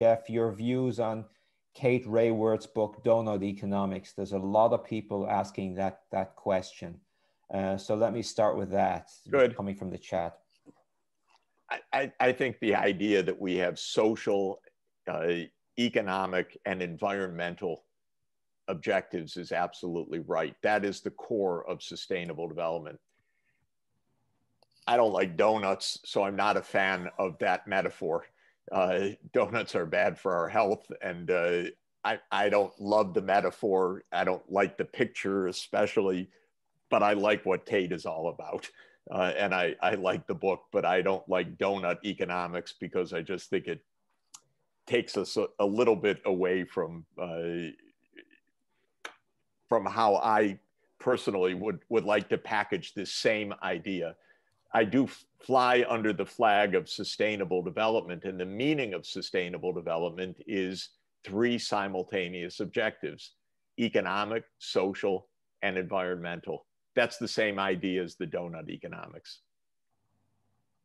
Jeff, your views on Kate Raworth's book, Donut Economics. There's a lot of people asking that, that question. Uh, so let me start with that. Good. Coming from the chat. I, I think the idea that we have social, uh, economic, and environmental objectives is absolutely right. That is the core of sustainable development. I don't like donuts, so I'm not a fan of that metaphor. Uh, donuts are bad for our health, and uh, I, I don't love the metaphor. I don't like the picture, especially, but I like what Kate is all about. Uh, and I, I like the book, but I don't like donut economics because I just think it takes us a, a little bit away from uh, from how I personally would would like to package this same idea. I do fly under the flag of sustainable development, and the meaning of sustainable development is three simultaneous objectives: economic, social, and environmental that's the same idea as the donut economics.